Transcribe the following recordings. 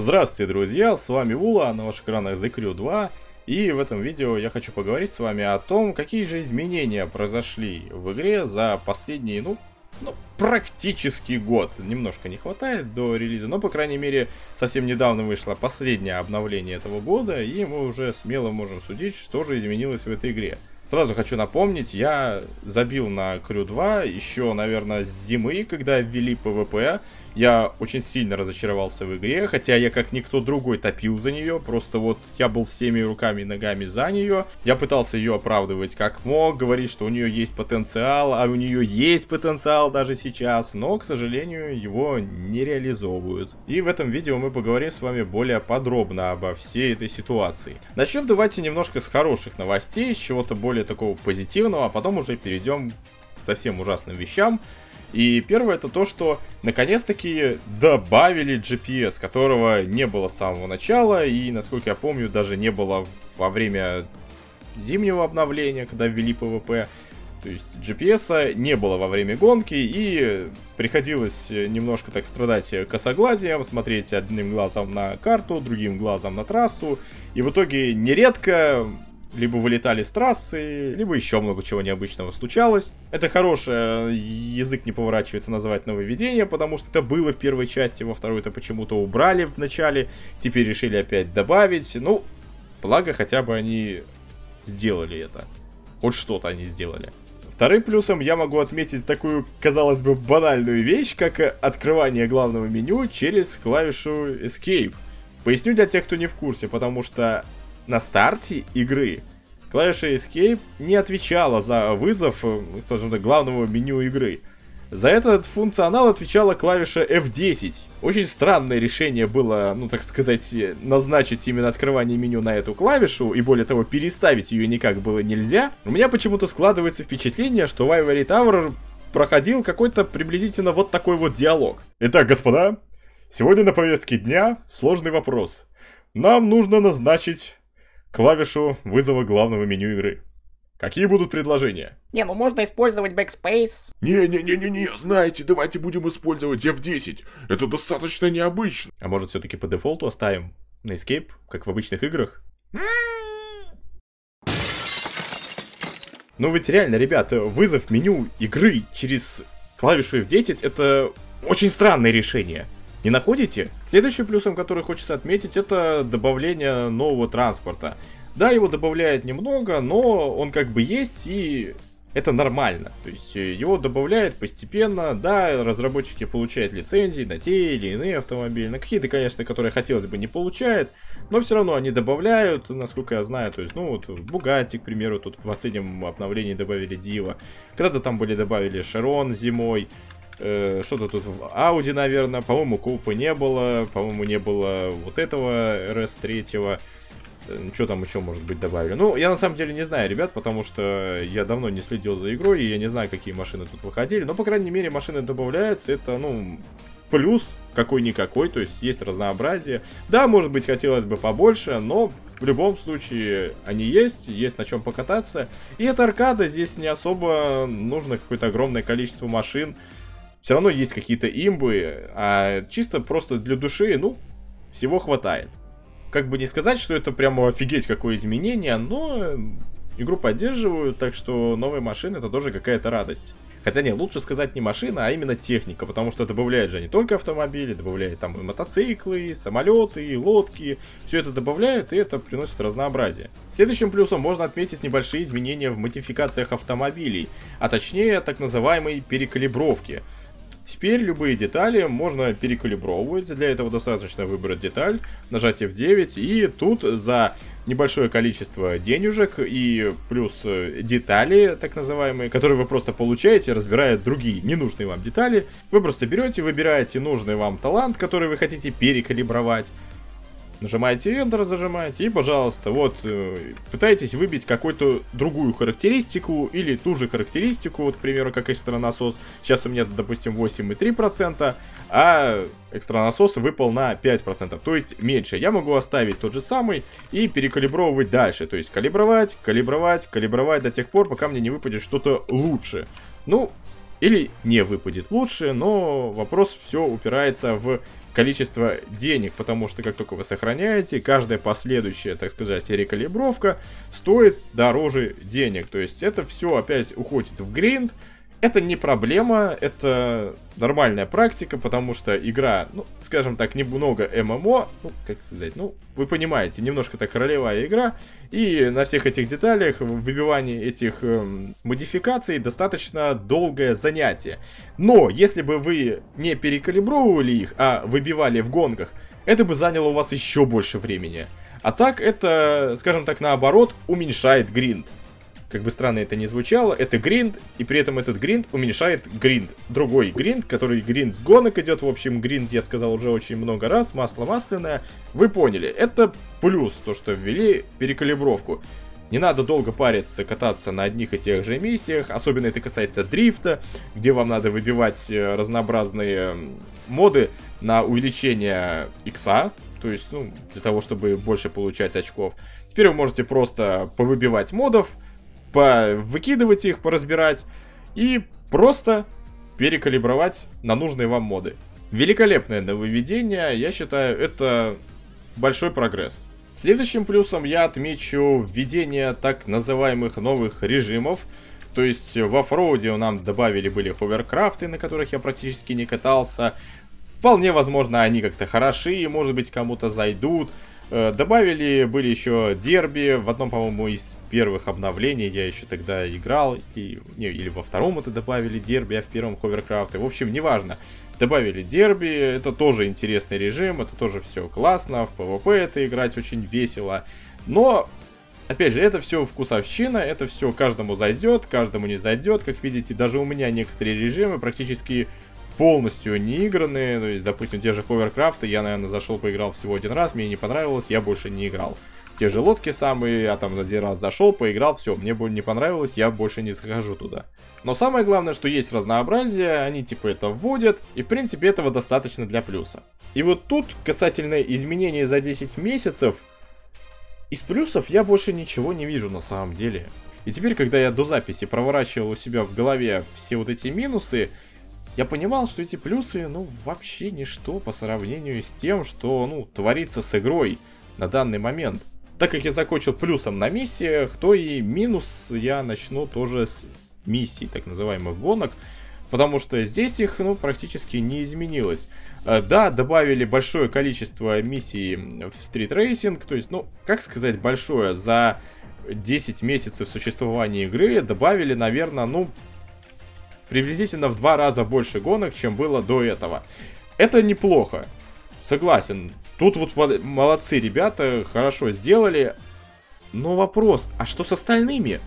Здравствуйте, друзья, с вами Ула, на ваших экранах The Crew 2, и в этом видео я хочу поговорить с вами о том, какие же изменения произошли в игре за последние, ну, ну, практически год. Немножко не хватает до релиза, но, по крайней мере, совсем недавно вышло последнее обновление этого года, и мы уже смело можем судить, что же изменилось в этой игре. Сразу хочу напомнить, я забил на Crew 2 еще, наверное, с зимы, когда ввели PvP, я очень сильно разочаровался в игре, хотя я как никто другой топил за нее, просто вот я был всеми руками и ногами за нее. Я пытался ее оправдывать как мог, говорить, что у нее есть потенциал, а у нее есть потенциал даже сейчас, но, к сожалению, его не реализовывают. И в этом видео мы поговорим с вами более подробно обо всей этой ситуации. Начнем давайте немножко с хороших новостей, с чего-то более такого позитивного, а потом уже перейдем к совсем ужасным вещам. И первое это то, что наконец-таки добавили GPS, которого не было с самого начала, и, насколько я помню, даже не было во время зимнего обновления, когда ввели PvP. То есть GPS не было во время гонки, и приходилось немножко так страдать косоглазием, смотреть одним глазом на карту, другим глазом на трассу, и в итоге нередко либо вылетали с трассы, либо еще много чего необычного случалось. Это хорошее, язык не поворачивается назвать нововведение, потому что это было в первой части, во второй это почему-то убрали в начале, теперь решили опять добавить. Ну, благо хотя бы они сделали это. Хоть что-то они сделали. Вторым плюсом я могу отметить такую, казалось бы, банальную вещь, как открывание главного меню через клавишу Escape. Поясню для тех, кто не в курсе, потому что на старте игры клавиша Escape не отвечала за вызов, э, скажем так, главного меню игры. За этот функционал отвечала клавиша F10. Очень странное решение было, ну так сказать, назначить именно открывание меню на эту клавишу, и более того, переставить ее никак было нельзя. У меня почему-то складывается впечатление, что в Ivory Tower проходил какой-то приблизительно вот такой вот диалог. Итак, господа, сегодня на повестке дня сложный вопрос. Нам нужно назначить клавишу вызова главного меню игры. Какие будут предложения? Не, ну можно использовать Backspace. Не-не-не-не-не, знаете, давайте будем использовать F10. Это достаточно необычно. А может все-таки по дефолту оставим на Escape, как в обычных играх? Ну ведь реально, ребята, вызов меню игры через клавишу F10 это очень странное решение. Не находите? Следующим плюсом, который хочется отметить, это добавление нового транспорта. Да, его добавляет немного, но он как бы есть и это нормально. То есть э, его добавляют постепенно, да, разработчики получают лицензии на те или иные автомобили, на какие-то, конечно, которые хотелось бы не получают, но все равно они добавляют, насколько я знаю, то есть, ну вот Bugatti, к примеру, тут в последнем обновлении добавили Дива, когда-то там были добавили Шарон зимой, Э, что-то тут в Audi, наверное. По-моему, Купа не было. По-моему, не было вот этого RS3. Э, что там еще, может быть, добавили? Ну, я на самом деле не знаю, ребят, потому что я давно не следил за игрой, и я не знаю, какие машины тут выходили. Но, по крайней мере, машины добавляются. Это, ну, плюс какой-никакой, то есть есть разнообразие. Да, может быть, хотелось бы побольше, но в любом случае они есть, есть на чем покататься. И это аркада, здесь не особо нужно какое-то огромное количество машин все равно есть какие-то имбы, а чисто просто для души, ну, всего хватает. Как бы не сказать, что это прямо офигеть какое изменение, но игру поддерживают, так что новые машины это тоже какая-то радость. Хотя не, лучше сказать не машина, а именно техника, потому что добавляет же не только автомобили, добавляет там и мотоциклы, и самолеты, и лодки. Все это добавляет, и это приносит разнообразие. Следующим плюсом можно отметить небольшие изменения в модификациях автомобилей, а точнее так называемой перекалибровки – Теперь любые детали можно перекалибровывать. Для этого достаточно выбрать деталь, нажать F9 и тут за небольшое количество денежек и плюс э, детали, так называемые, которые вы просто получаете, разбирая другие ненужные вам детали. Вы просто берете, выбираете нужный вам талант, который вы хотите перекалибровать, Нажимаете Enter, зажимаете, и, пожалуйста, вот, э, пытаетесь выбить какую-то другую характеристику, или ту же характеристику, вот, к примеру, как экстранасос. Сейчас у меня, допустим, 8,3%, а экстранасос выпал на 5%, то есть меньше. Я могу оставить тот же самый и перекалибровывать дальше, то есть калибровать, калибровать, калибровать до тех пор, пока мне не выпадет что-то лучше. Ну, или не выпадет лучше, но вопрос все упирается в количество денег, потому что как только вы сохраняете, каждая последующая, так сказать, рекалибровка стоит дороже денег. То есть это все опять уходит в гринд, это не проблема, это нормальная практика, потому что игра, ну, скажем так, немного ММО, ну, как сказать, ну, вы понимаете, немножко так ролевая игра, и на всех этих деталях, в выбивании этих эм, модификаций достаточно долгое занятие. Но, если бы вы не перекалибровывали их, а выбивали в гонках, это бы заняло у вас еще больше времени. А так это, скажем так, наоборот, уменьшает гринд как бы странно это не звучало, это гринд, и при этом этот гринд уменьшает гринд. Другой гринд, который гринд гонок идет, в общем, гринд я сказал уже очень много раз, масло масляное. Вы поняли, это плюс, то, что ввели перекалибровку. Не надо долго париться, кататься на одних и тех же миссиях, особенно это касается дрифта, где вам надо выбивать э, разнообразные моды на увеличение икса, то есть, ну, для того, чтобы больше получать очков. Теперь вы можете просто повыбивать модов, выкидывать их, поразбирать и просто перекалибровать на нужные вам моды. Великолепное нововведение, я считаю, это большой прогресс. Следующим плюсом я отмечу введение так называемых новых режимов. То есть в оффроуде нам добавили были ховеркрафты, на которых я практически не катался. Вполне возможно, они как-то хороши, может быть, кому-то зайдут. Э, добавили, были еще дерби, в одном, по-моему, из первых обновлений я еще тогда играл, и, не, или во втором это добавили дерби, а в первом ховеркрафте, в общем, неважно. Добавили дерби, это тоже интересный режим, это тоже все классно, в PvP это играть очень весело, но Опять же, это все вкусовщина, это все каждому зайдет, каждому не зайдет. Как видите, даже у меня некоторые режимы практически полностью не то есть, допустим, те же ховеркрафты, я, наверное, зашел, поиграл всего один раз, мне не понравилось, я больше не играл. Те же лодки самые, я там один раз зашел, поиграл, все, мне не понравилось, я больше не захожу туда. Но самое главное, что есть разнообразие, они типа это вводят, и в принципе этого достаточно для плюса. И вот тут, касательно изменений за 10 месяцев, из плюсов я больше ничего не вижу на самом деле. И теперь, когда я до записи проворачивал у себя в голове все вот эти минусы, я понимал, что эти плюсы, ну, вообще ничто по сравнению с тем, что, ну, творится с игрой на данный момент. Так как я закончил плюсом на миссиях, то и минус я начну тоже с миссий, так называемых гонок, потому что здесь их, ну, практически не изменилось. Э, да, добавили большое количество миссий в Street Racing, то есть, ну, как сказать большое, за 10 месяцев существования игры добавили, наверное, ну, приблизительно в два раза больше гонок, чем было до этого. Это неплохо, согласен. Тут вот молодцы ребята, хорошо сделали. Но вопрос, а что с остальными?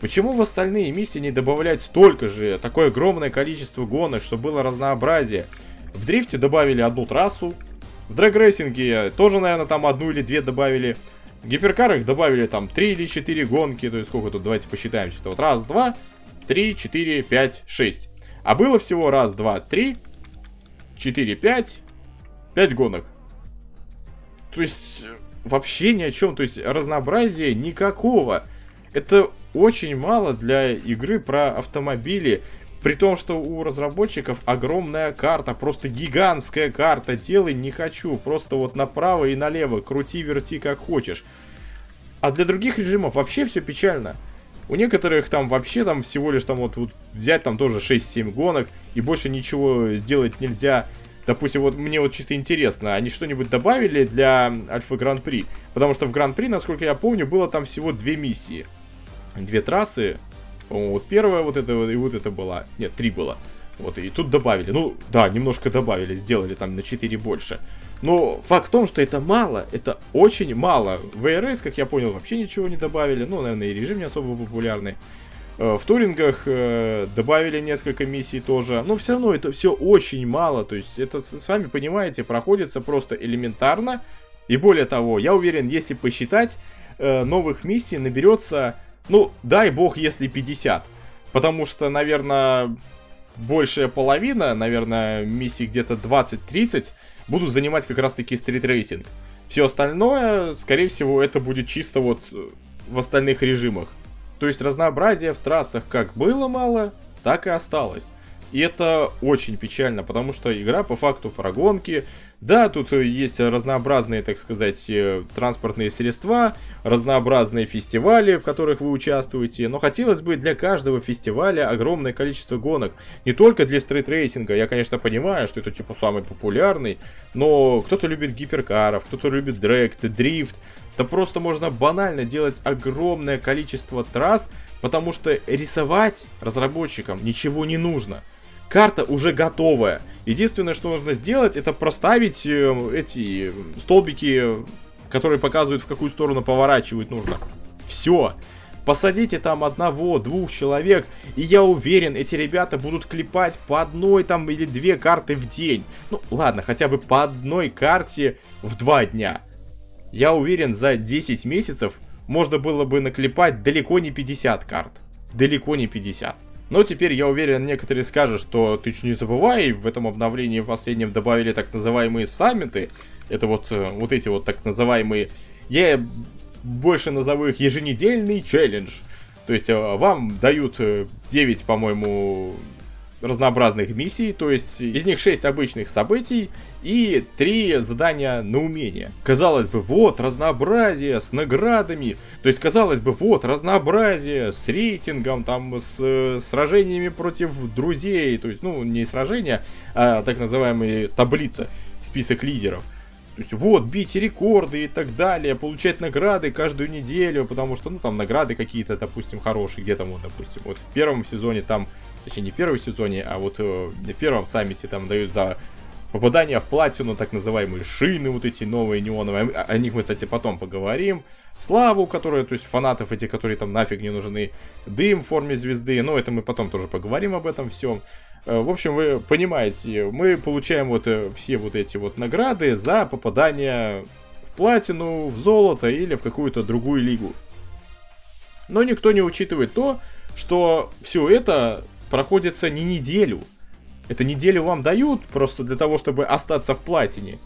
Почему в остальные миссии не добавлять столько же, такое огромное количество гонок, чтобы было разнообразие? В дрифте добавили одну трассу, в дрэгрейсинге тоже, наверное, там одну или две добавили. В гиперкарах добавили там три или четыре гонки, то есть сколько тут, давайте посчитаем, чисто вот раз, два, 3, 4, 5, 6. А было всего раз, два, три, четыре, пять, пять гонок. То есть вообще ни о чем, то есть разнообразия никакого. Это очень мало для игры про автомобили. При том, что у разработчиков огромная карта, просто гигантская карта. Делай не хочу, просто вот направо и налево, крути, верти как хочешь. А для других режимов вообще все печально. У некоторых там вообще там всего лишь там вот, вот взять там тоже 6-7 гонок и больше ничего сделать нельзя. Допустим, вот мне вот чисто интересно, они что-нибудь добавили для Альфа Гран-при? Потому что в Гран-при, насколько я помню, было там всего две миссии. Две трассы. Вот первая вот это и вот это была. Нет, три было. Вот, и тут добавили. Ну, да, немножко добавили, сделали там на 4 больше. Но факт в том, что это мало, это очень мало. В РС, как я понял, вообще ничего не добавили. Ну, наверное, и режим не особо популярный. Э, в турингах э, добавили несколько миссий тоже. Но все равно это все очень мало. То есть это, сами понимаете, проходится просто элементарно. И более того, я уверен, если посчитать, э, новых миссий наберется, ну, дай бог, если 50. Потому что, наверное, большая половина, наверное, миссий где-то 20-30 будут занимать как раз-таки стрит-рейсинг. Все остальное, скорее всего, это будет чисто вот э, в остальных режимах. То есть разнообразия в трассах как было мало, так и осталось. И это очень печально, потому что игра по факту про гонки. Да, тут есть разнообразные, так сказать, э, транспортные средства, разнообразные фестивали, в которых вы участвуете, но хотелось бы для каждого фестиваля огромное количество гонок. Не только для стритрейсинга, я, конечно, понимаю, что это типа самый популярный, но кто-то любит гиперкаров, кто-то любит дрэгт, дрифт. Да просто можно банально делать огромное количество трасс, потому что рисовать разработчикам ничего не нужно. Карта уже готовая. Единственное, что нужно сделать, это проставить э, эти столбики, которые показывают, в какую сторону поворачивать нужно. Все. Посадите там одного, двух человек, и я уверен, эти ребята будут клепать по одной там или две карты в день. Ну, ладно, хотя бы по одной карте в два дня. Я уверен, за 10 месяцев можно было бы наклепать далеко не 50 карт. Далеко не 50. Но теперь я уверен, некоторые скажут, что ты не забывай, в этом обновлении в последнем добавили так называемые саммиты. Это вот, э, вот эти вот так называемые, я больше назову их еженедельный челлендж. То есть э, вам дают 9, э, по-моему, разнообразных миссий, то есть из них 6 обычных событий и 3 задания на умение. Казалось бы, вот разнообразие с наградами, то есть казалось бы, вот разнообразие с рейтингом, там с э, сражениями против друзей, то есть, ну, не сражения, а так называемые таблицы, список лидеров. То есть вот, бить рекорды и так далее, получать награды каждую неделю, потому что, ну, там награды какие-то, допустим, хорошие, где там, вот, допустим, вот в первом сезоне там точнее не в первом сезоне, а вот э, в первом саммите там дают за попадание в платину так называемые шины, вот эти новые неоновые, о, о них мы, кстати, потом поговорим. Славу, которая, то есть фанатов эти, которые там нафиг не нужны, дым в форме звезды, но это мы потом тоже поговорим об этом всем. Э, в общем, вы понимаете, мы получаем вот э, все вот эти вот награды за попадание в платину, в золото или в какую-то другую лигу. Но никто не учитывает то, что все это проходится не неделю. Это неделю вам дают просто для того, чтобы остаться в платине.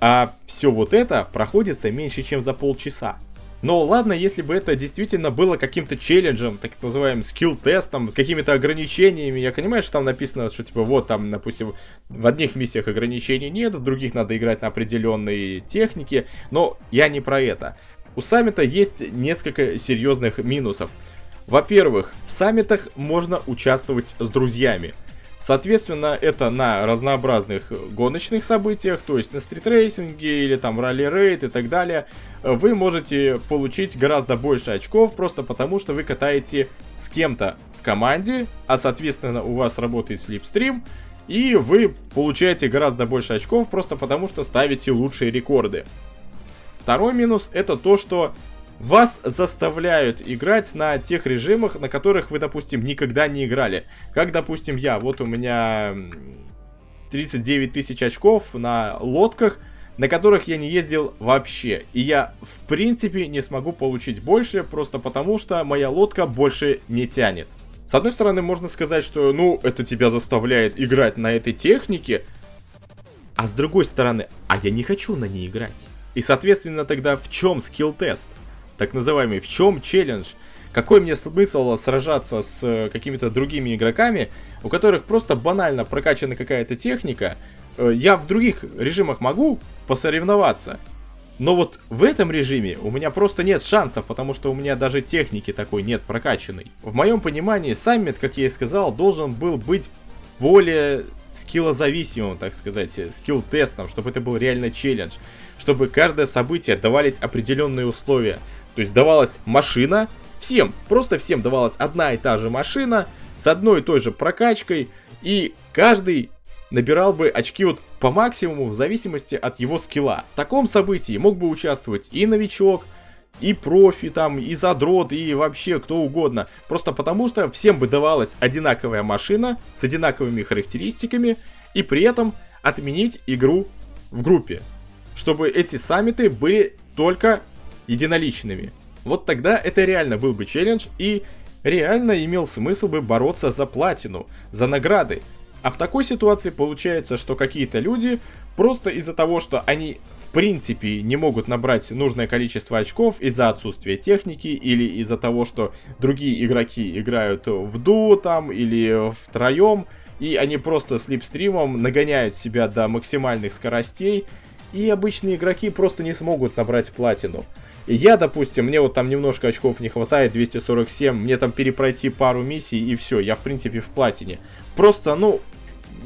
А все вот это проходится меньше, чем за полчаса. Но ладно, если бы это действительно было каким-то челленджем, так называемым скилл-тестом, с какими-то ограничениями. Я понимаю, что там написано, что типа вот там, допустим, в одних миссиях ограничений нет, в других надо играть на определенные техники, но я не про это. У саммита есть несколько серьезных минусов. Во-первых, в саммитах можно участвовать с друзьями. Соответственно, это на разнообразных гоночных событиях, то есть на стритрейсинге или там ралли-рейд и так далее, вы можете получить гораздо больше очков, просто потому что вы катаете с кем-то в команде, а соответственно у вас работает слепстрим, и вы получаете гораздо больше очков, просто потому что ставите лучшие рекорды. Второй минус это то, что вас заставляют играть на тех режимах, на которых вы, допустим, никогда не играли. Как, допустим, я. Вот у меня 39 тысяч очков на лодках, на которых я не ездил вообще. И я, в принципе, не смогу получить больше, просто потому что моя лодка больше не тянет. С одной стороны, можно сказать, что, ну, это тебя заставляет играть на этой технике, а с другой стороны, а я не хочу на ней играть. И, соответственно, тогда в чем скилл-тест? Так называемый, в чем челлендж? Какой мне смысл сражаться с э, какими-то другими игроками, у которых просто банально прокачана какая-то техника? Э, я в других режимах могу посоревноваться, но вот в этом режиме у меня просто нет шансов, потому что у меня даже техники такой нет прокачанной. В моем понимании, саммит, как я и сказал, должен был быть более скиллозависимым, так сказать, скилл-тестом, чтобы это был реально челлендж, чтобы каждое событие давались определенные условия, то есть давалась машина, всем, просто всем давалась одна и та же машина с одной и той же прокачкой, и каждый набирал бы очки вот по максимуму в зависимости от его скилла. В таком событии мог бы участвовать и новичок, и профи там, и задрот, и вообще кто угодно. Просто потому что всем бы давалась одинаковая машина с одинаковыми характеристиками, и при этом отменить игру в группе. Чтобы эти саммиты были только единоличными. Вот тогда это реально был бы челлендж и реально имел смысл бы бороться за платину, за награды. А в такой ситуации получается, что какие-то люди просто из-за того, что они в принципе не могут набрать нужное количество очков из-за отсутствия техники или из-за того, что другие игроки играют в дуо там или втроем, и они просто слипстримом нагоняют себя до максимальных скоростей, и обычные игроки просто не смогут набрать платину. Я, допустим, мне вот там немножко очков не хватает, 247, мне там перепройти пару миссий и все, я в принципе в платине. Просто, ну,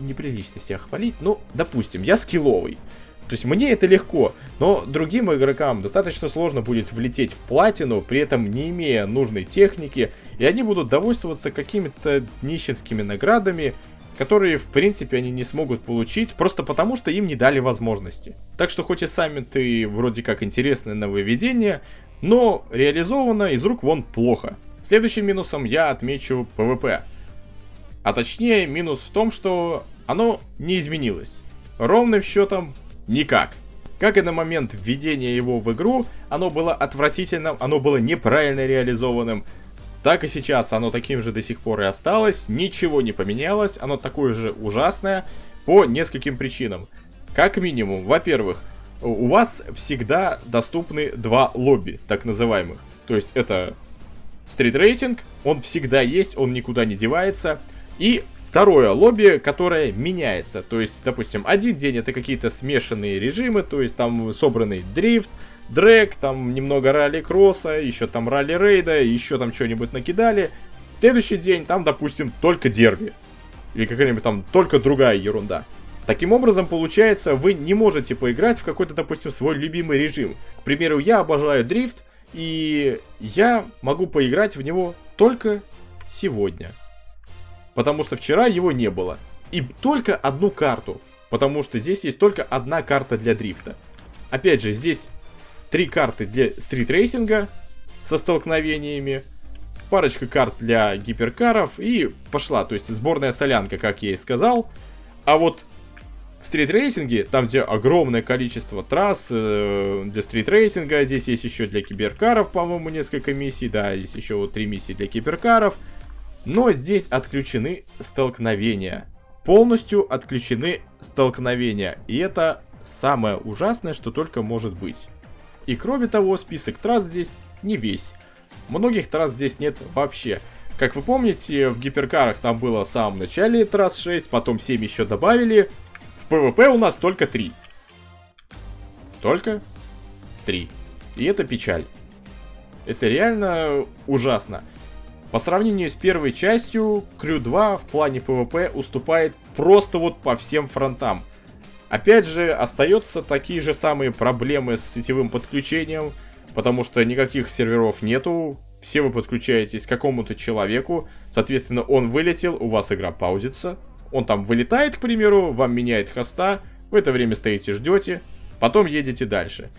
неприлично себя хвалить, но, допустим, я скилловый. То есть мне это легко, но другим игрокам достаточно сложно будет влететь в платину, при этом не имея нужной техники, и они будут довольствоваться какими-то нищенскими наградами, которые, в принципе, они не смогут получить, просто потому, что им не дали возможности. Так что хоть и сами ты вроде как интересное нововведение, но реализовано из рук вон плохо. Следующим минусом я отмечу PvP. А точнее, минус в том, что оно не изменилось. Ровным счетом никак. Как и на момент введения его в игру, оно было отвратительным, оно было неправильно реализованным, так и сейчас оно таким же до сих пор и осталось, ничего не поменялось, оно такое же ужасное по нескольким причинам. Как минимум, во-первых, у вас всегда доступны два лобби, так называемых. То есть это стрит-рейсинг, он всегда есть, он никуда не девается. И второе лобби, которое меняется. То есть, допустим, один день это какие-то смешанные режимы, то есть там собранный дрифт, дрэк, там немного ралли-кросса, еще там ралли-рейда, еще там что-нибудь накидали. Следующий день там, допустим, только дерби. Или какая-нибудь там только другая ерунда. Таким образом, получается, вы не можете поиграть в какой-то, допустим, свой любимый режим. К примеру, я обожаю дрифт, и я могу поиграть в него только сегодня. Потому что вчера его не было. И только одну карту. Потому что здесь есть только одна карта для дрифта. Опять же, здесь три карты для стритрейсинга со столкновениями, парочка карт для гиперкаров и пошла. То есть сборная солянка, как я и сказал. А вот в стритрейсинге, там где огромное количество трасс э, для стритрейсинга, здесь есть еще для гиперкаров, по-моему, несколько миссий, да, здесь еще вот три миссии для гиперкаров. Но здесь отключены столкновения. Полностью отключены столкновения. И это самое ужасное, что только может быть. И кроме того, список трасс здесь не весь. Многих трасс здесь нет вообще. Как вы помните, в гиперкарах там было в самом начале трасс 6, потом 7 еще добавили. В PvP у нас только 3. Только 3. И это печаль. Это реально ужасно. По сравнению с первой частью, Crew 2 в плане PvP уступает просто вот по всем фронтам. Опять же, остаются такие же самые проблемы с сетевым подключением, потому что никаких серверов нету, все вы подключаетесь к какому-то человеку, соответственно, он вылетел, у вас игра паузится, он там вылетает, к примеру, вам меняет хоста, в это время стоите, ждете, потом едете дальше.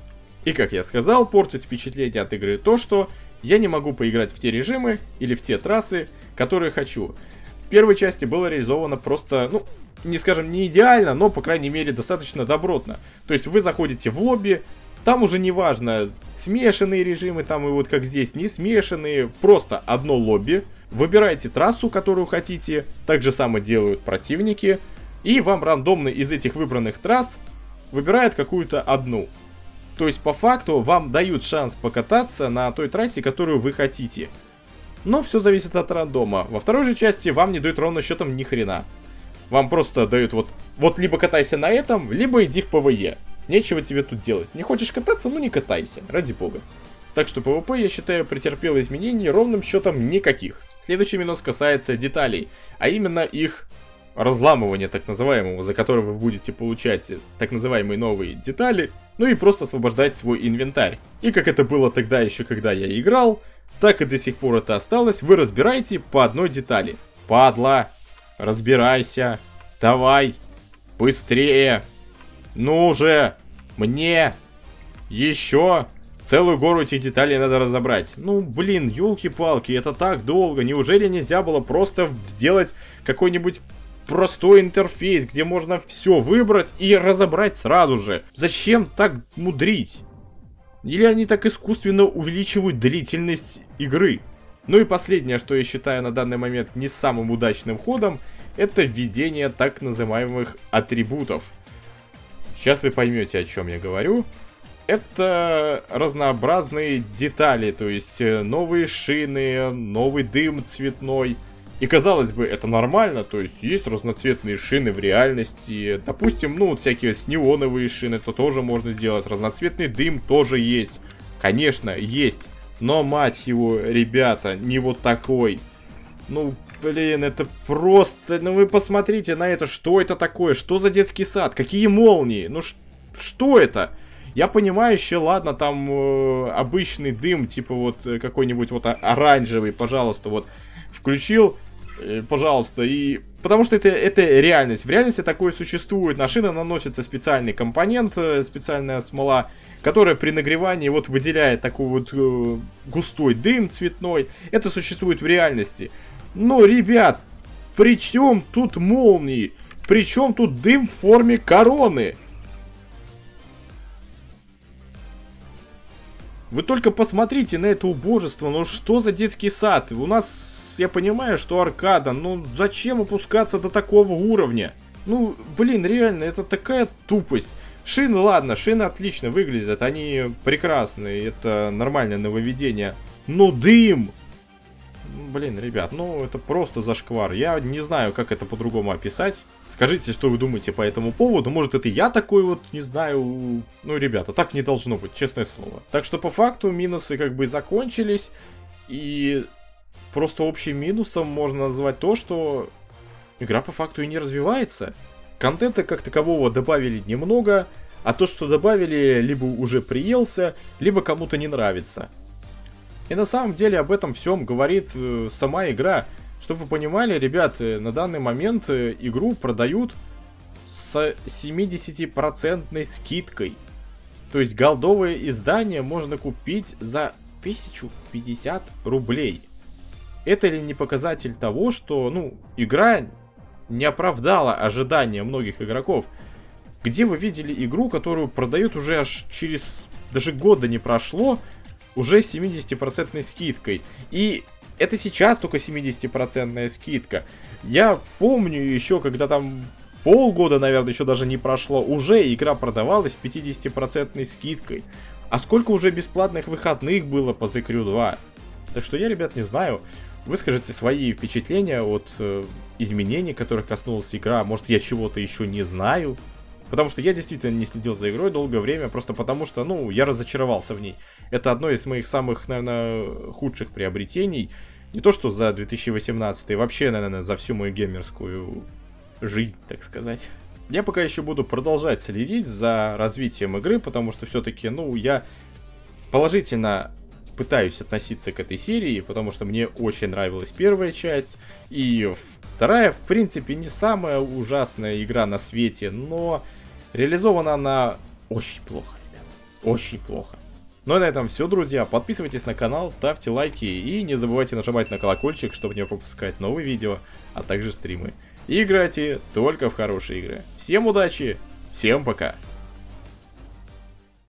И как я сказал, портит впечатление от игры то, что я не могу поиграть в те режимы или в те трассы, которые хочу. В первой части было реализовано просто, ну, не скажем, не идеально, но, по крайней мере, достаточно добротно. То есть вы заходите в лобби, там уже не важно, смешанные режимы, там и вот как здесь, не смешанные, просто одно лобби. Выбираете трассу, которую хотите, так же само делают противники, и вам рандомно из этих выбранных трасс выбирают какую-то одну. То есть по факту вам дают шанс покататься на той трассе, которую вы хотите. Но все зависит от рандома. Во второй же части вам не дают ровно счетом ни хрена. Вам просто дают вот, вот либо катайся на этом, либо иди в PvE. Нечего тебе тут делать. Не хочешь кататься, ну не катайся, ради бога. Так что PvP, я считаю, претерпел изменений ровным счетом никаких. Следующий минус касается деталей, а именно их разламывания так называемого, за которое вы будете получать так называемые новые детали, ну и просто освобождать свой инвентарь. И как это было тогда еще, когда я играл, так и до сих пор это осталось, вы разбираете по одной детали. Падла, разбирайся. Давай, быстрее. Ну же, мне еще целую гору этих деталей надо разобрать. Ну, блин, елки-палки, это так долго. Неужели нельзя было просто сделать какой-нибудь простой интерфейс, где можно все выбрать и разобрать сразу же? Зачем так мудрить? Или они так искусственно увеличивают длительность игры? Ну и последнее, что я считаю на данный момент не самым удачным ходом, это введение так называемых атрибутов. Сейчас вы поймете, о чем я говорю. Это разнообразные детали, то есть э, новые шины, новый дым цветной. И казалось бы, это нормально, то есть есть разноцветные шины в реальности. Допустим, ну, вот всякие с неоновые шины, это тоже можно сделать. Разноцветный дым тоже есть. Конечно, есть. Но, мать его, ребята, не вот такой. Ну, блин, это просто... Ну, вы посмотрите на это, что это такое? Что за детский сад? Какие молнии? Ну, что это? Я понимаю еще, ладно, там э, обычный дым, типа вот э, какой-нибудь вот оранжевый, пожалуйста, вот включил, э, пожалуйста, и... Потому что это, это реальность. В реальности такое существует. На шины наносится специальный компонент, э, специальная смола, которая при нагревании вот выделяет такой вот э, густой дым цветной. Это существует в реальности. Но, ребят, при чем тут молнии? Причем тут дым в форме короны? Вы только посмотрите на это убожество, ну что за детский сад? У нас, я понимаю, что аркада, но зачем опускаться до такого уровня? Ну, блин, реально, это такая тупость. Шины, ладно, шины отлично выглядят, они прекрасные, это нормальное нововведение. Но дым! Блин, ребят, ну это просто зашквар. Я не знаю, как это по-другому описать. Скажите, что вы думаете по этому поводу. Может, это я такой вот, не знаю. Ну, ребята, так не должно быть, честное слово. Так что, по факту, минусы как бы закончились. И просто общим минусом можно назвать то, что игра по факту и не развивается. Контента как такового добавили немного, а то, что добавили, либо уже приелся, либо кому-то не нравится. И на самом деле об этом всем говорит э, сама игра. Чтобы вы понимали, ребят, на данный момент э, игру продают с 70% скидкой. То есть голдовое издание можно купить за 1050 рублей. Это ли не показатель того, что, ну, игра не оправдала ожидания многих игроков? Где вы видели игру, которую продают уже аж через даже года не прошло, уже 70% скидкой? И это сейчас только 70% скидка. Я помню еще, когда там полгода, наверное, еще даже не прошло, уже игра продавалась 50% скидкой. А сколько уже бесплатных выходных было по The Crew 2? Так что я, ребят, не знаю. Выскажите свои впечатления от э, изменений, которых коснулась игра. Может, я чего-то еще не знаю. Потому что я действительно не следил за игрой долгое время, просто потому что, ну, я разочаровался в ней. Это одно из моих самых, наверное, худших приобретений. Не то, что за 2018, вообще, наверное, за всю мою геймерскую жизнь, так сказать. Я пока еще буду продолжать следить за развитием игры, потому что все-таки, ну, я положительно пытаюсь относиться к этой серии, потому что мне очень нравилась первая часть, и вторая, в принципе, не самая ужасная игра на свете, но реализована она очень плохо, ребят, очень плохо. Ну и на этом все, друзья. Подписывайтесь на канал, ставьте лайки и не забывайте нажимать на колокольчик, чтобы не пропускать новые видео, а также стримы. Играйте только в хорошие игры. Всем удачи, всем пока!